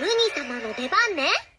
ウニ様の出番ね。